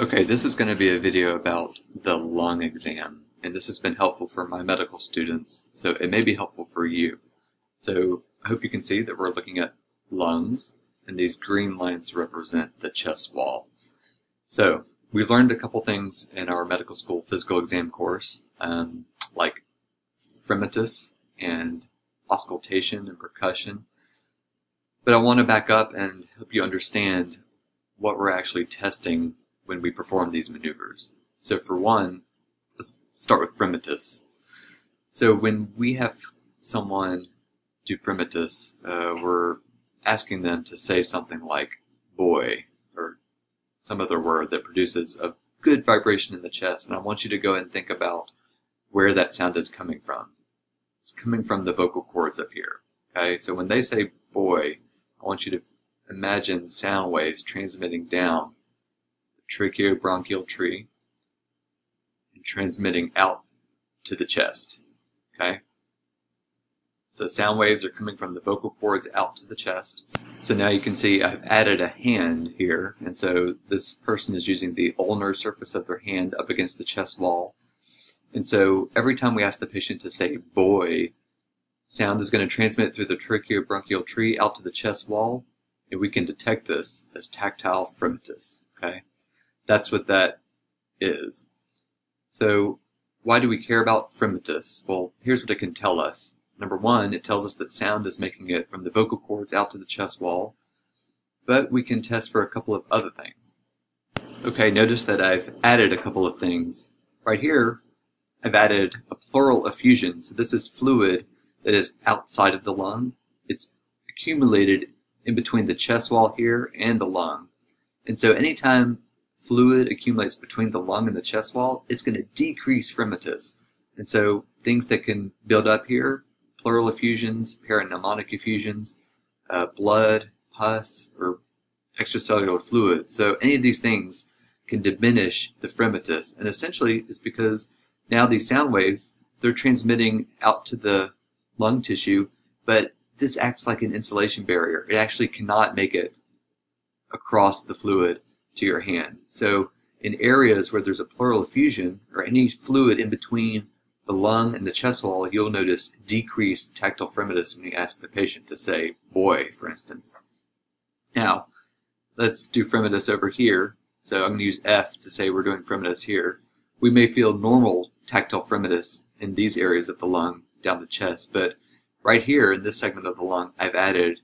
Okay, this is going to be a video about the lung exam, and this has been helpful for my medical students, so it may be helpful for you. So I hope you can see that we're looking at lungs, and these green lines represent the chest wall. So we learned a couple things in our medical school physical exam course, um, like fremitus and auscultation and percussion. But I want to back up and help you understand what we're actually testing when we perform these maneuvers. So for one, let's start with fremitus. So when we have someone do fremitus, uh, we're asking them to say something like boy or some other word that produces a good vibration in the chest. And I want you to go and think about where that sound is coming from. It's coming from the vocal cords up here. Okay, so when they say boy, I want you to imagine sound waves transmitting down tracheobronchial tree and transmitting out to the chest. Okay? So sound waves are coming from the vocal cords out to the chest. So now you can see I've added a hand here, and so this person is using the ulnar surface of their hand up against the chest wall. And so every time we ask the patient to say boy, sound is going to transmit through the tracheobronchial tree out to the chest wall, and we can detect this as tactile fremitus. Okay, that's what that is. So why do we care about fremitus? Well, here's what it can tell us. Number one, it tells us that sound is making it from the vocal cords out to the chest wall, but we can test for a couple of other things. Okay, notice that I've added a couple of things. Right here, I've added a pleural effusion. So this is fluid that is outside of the lung. It's accumulated in between the chest wall here and the lung. And so anytime fluid accumulates between the lung and the chest wall, it's going to decrease fremitus. And so things that can build up here, pleural effusions, parapneumonic effusions, uh, blood, pus, or extracellular fluid. So any of these things can diminish the fremitus. And essentially it's because now these sound waves, they're transmitting out to the lung tissue, but this acts like an insulation barrier. It actually cannot make it across the fluid to your hand. So in areas where there's a pleural effusion or any fluid in between the lung and the chest wall, you'll notice decreased tactile fremitus when you ask the patient to say boy, for instance. Now, let's do fremitus over here. So I'm going to use F to say we're doing fremitus here. We may feel normal tactile fremitus in these areas of the lung down the chest, but right here in this segment of the lung, I've added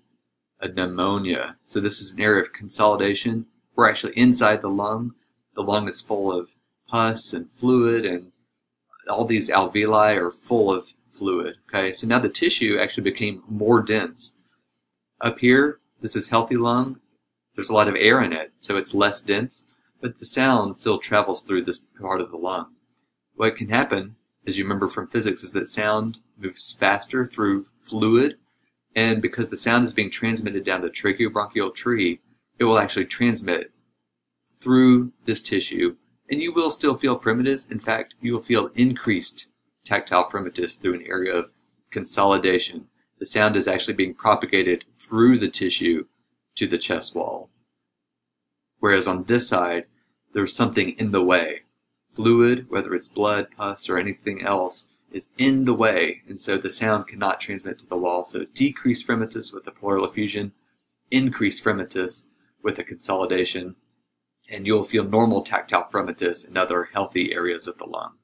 a pneumonia. So this is an area of consolidation. We're actually inside the lung. The lung is full of pus and fluid and all these alveoli are full of fluid. Okay, so now the tissue actually became more dense. Up here, this is healthy lung. There's a lot of air in it, so it's less dense, but the sound still travels through this part of the lung. What can happen, as you remember from physics, is that sound moves faster through fluid, and because the sound is being transmitted down the tracheobronchial tree, it will actually transmit through this tissue, and you will still feel fremitus. In fact, you will feel increased tactile fremitus through an area of consolidation. The sound is actually being propagated through the tissue to the chest wall. Whereas on this side, there's something in the way fluid, whether it's blood, pus, or anything else, is in the way, and so the sound cannot transmit to the wall. So decrease fremitus with the pleural effusion, increase fremitus with a consolidation, and you'll feel normal tactile fremitus in other healthy areas of the lung.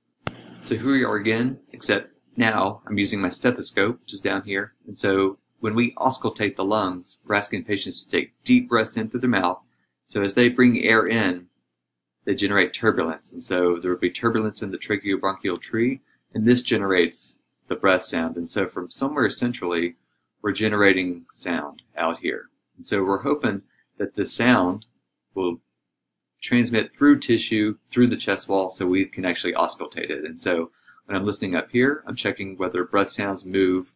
So here we are again, except now I'm using my stethoscope, which is down here, and so when we auscultate the lungs, we're asking patients to take deep breaths in through their mouth. So as they bring air in, they generate turbulence. And so there will be turbulence in the tracheobronchial tree, and this generates the breath sound. And so from somewhere centrally, we're generating sound out here. And so we're hoping that the sound will transmit through tissue, through the chest wall, so we can actually auscultate it. And so when I'm listening up here, I'm checking whether breath sounds move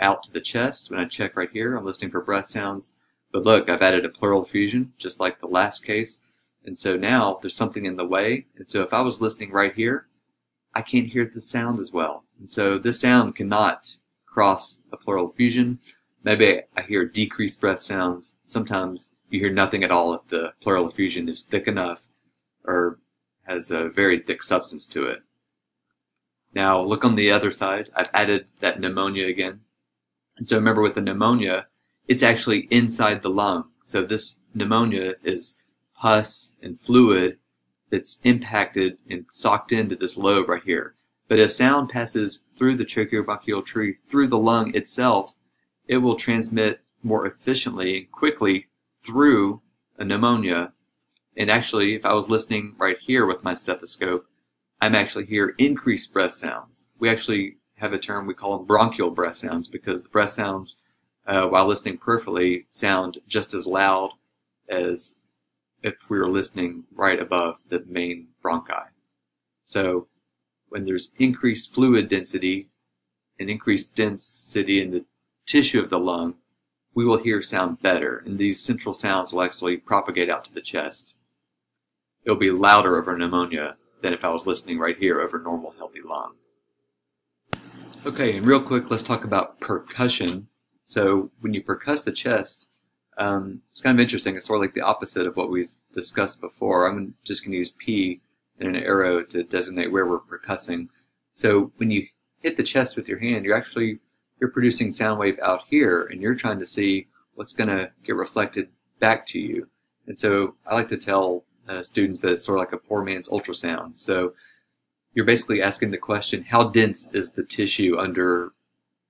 out to the chest. When I check right here, I'm listening for breath sounds. But look, I've added a pleural effusion, just like the last case. And so now there's something in the way. And so if I was listening right here, I can't hear the sound as well. And so this sound cannot cross a pleural effusion. Maybe I hear decreased breath sounds. Sometimes you hear nothing at all if the pleural effusion is thick enough. or has a very thick substance to it. Now look on the other side. I've added that pneumonia again. And so remember with the pneumonia, it's actually inside the lung. So this pneumonia is pus and fluid that's impacted and socked into this lobe right here. But as sound passes through the tracheobronchial tree, through the lung itself, it will transmit more efficiently and quickly through a pneumonia. And actually, if I was listening right here with my stethoscope, I'm actually hear increased breath sounds. We actually have a term we call them bronchial breath sounds because the breath sounds, uh, while listening peripherally, sound just as loud as if we were listening right above the main bronchi. So when there's increased fluid density and increased density in the tissue of the lung, we will hear sound better, and these central sounds will actually propagate out to the chest. It'll be louder over pneumonia than if I was listening right here over normal healthy lung. Okay, and real quick, let's talk about percussion. So when you percuss the chest, um, it's kind of interesting. It's sort of like the opposite of what we've discussed before. I'm just going to use P and an arrow to designate where we're percussing. So when you hit the chest with your hand, you're actually you're producing sound wave out here, and you're trying to see what's going to get reflected back to you. And so I like to tell uh, students that it's sort of like a poor man's ultrasound. So you're basically asking the question, how dense is the tissue under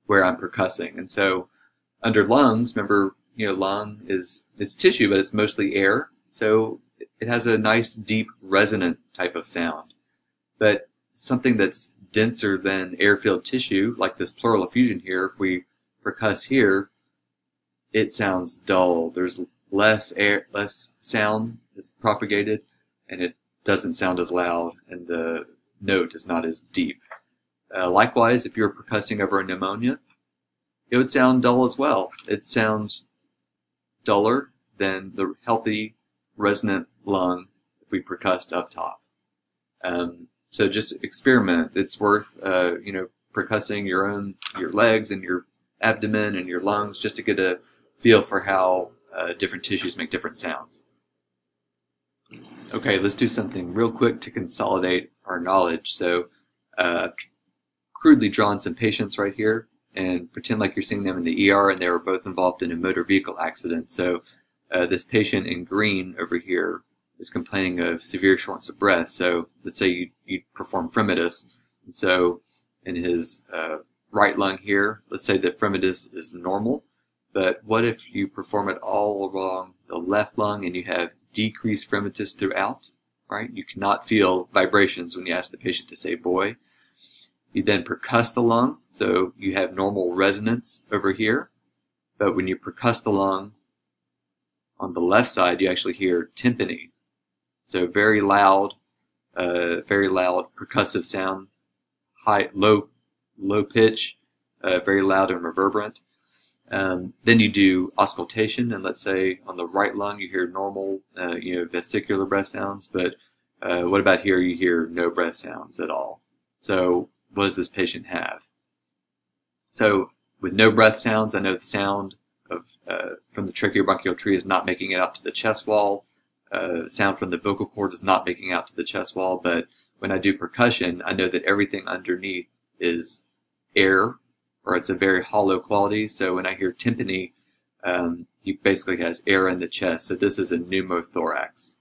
where I'm percussing? And so under lungs, remember, you know, lung is it's tissue, but it's mostly air. So it has a nice, deep, resonant type of sound. But something that's denser than air-filled tissue, like this pleural effusion here, if we percuss here, it sounds dull. There's less air, less sound that's propagated, and it doesn't sound as loud, and the note is not as deep. Uh, likewise, if you're percussing over a pneumonia, it would sound dull as well. It sounds duller than the healthy resonant lung if we percussed up top. Um, so just experiment. It's worth, uh, you know, percussing your own, your legs and your abdomen and your lungs just to get a feel for how uh, different tissues make different sounds. Okay, let's do something real quick to consolidate our knowledge. So uh, I've crudely drawn some patients right here and pretend like you're seeing them in the ER and they were both involved in a motor vehicle accident. So uh, this patient in green over here is complaining of severe shortness of breath. So let's say you, you perform fremitus, and so in his uh, right lung here, let's say that fremitus is normal, but what if you perform it all along the left lung and you have decreased fremitus throughout, right? You cannot feel vibrations when you ask the patient to say boy. You then percuss the lung, so you have normal resonance over here, but when you percuss the lung on the left side, you actually hear tympany, so very loud, uh, very loud percussive sound, high, low, low pitch, uh, very loud and reverberant. Um, then you do auscultation, and let's say on the right lung you hear normal, uh, you know, vesicular breath sounds, but uh, what about here? You hear no breath sounds at all. So what does this patient have? So with no breath sounds, I know the sound of uh, from the tracheobronchial tree is not making it out to the chest wall uh, sound from the vocal cord is not making out to the chest wall, but when I do percussion, I know that everything underneath is air, or it's a very hollow quality. So when I hear tympany, um, he basically has air in the chest. So this is a pneumothorax.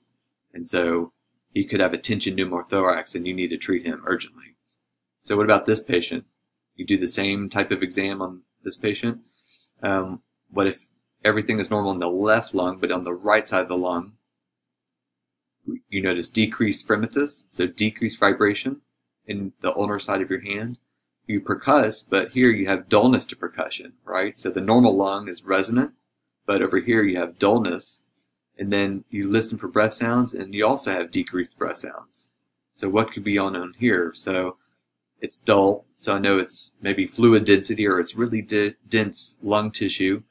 And so he could have a tension pneumothorax and you need to treat him urgently. So what about this patient? You do the same type of exam on this patient. Um, what if everything is normal in the left lung, but on the right side of the lung, you notice decreased fremitus, so decreased vibration in the ulnar side of your hand. You percuss, but here you have dullness to percussion, right? So the normal lung is resonant, but over here you have dullness, and then you listen for breath sounds, and you also have decreased breath sounds. So what could be on here? So it's dull, so I know it's maybe fluid density or it's really di- dense lung tissue,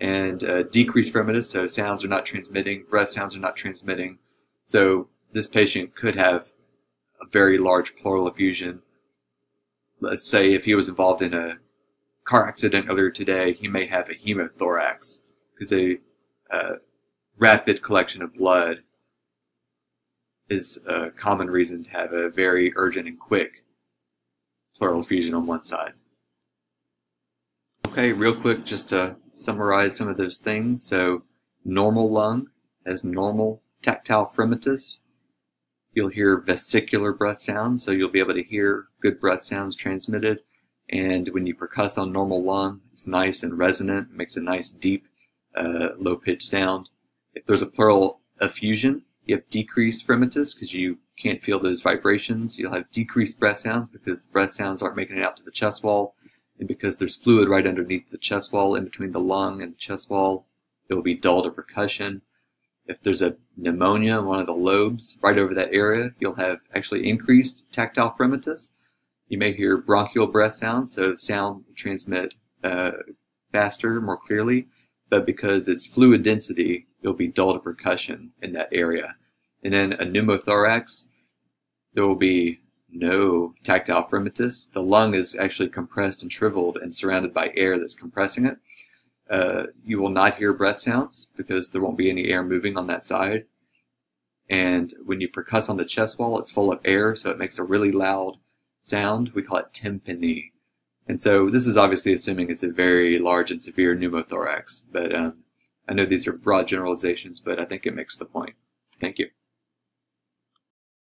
and uh, decreased fremitus, so sounds are not transmitting, breath sounds are not transmitting so this patient could have a very large pleural effusion. Let's say if he was involved in a car accident earlier today, he may have a hemothorax because a rapid collection of blood is a common reason to have a very urgent and quick pleural effusion on one side. Okay, real quick, just to summarize some of those things. So, normal lung has normal tactile fremitus. You'll hear vesicular breath sounds, so you'll be able to hear good breath sounds transmitted. And when you percuss on normal lung, it's nice and resonant, makes a nice deep, uh, low pitched sound. If there's a pleural effusion, you have decreased fremitus because you can't feel those vibrations. You'll have decreased breath sounds because the breath sounds aren't making it out to the chest wall. And because there's fluid right underneath the chest wall, in between the lung and the chest wall, it will be dull to percussion. If there's a pneumonia in one of the lobes right over that area, you'll have actually increased tactile fremitus. You may hear bronchial breath sounds, so sound transmit uh, faster, more clearly, but because it's fluid density, you'll be dull to percussion in that area. And then a pneumothorax, there will be no tactile fremitus. The lung is actually compressed and shriveled and surrounded by air that's compressing it. Uh, you will not hear breath sounds because there won't be any air moving on that side. And when you percuss on the chest wall, it's full of air, so it makes a really loud sound. We call it tympany. And so this is obviously assuming it's a very large and severe pneumothorax. But um, I know these are broad generalizations, but I think it makes the point. Thank you.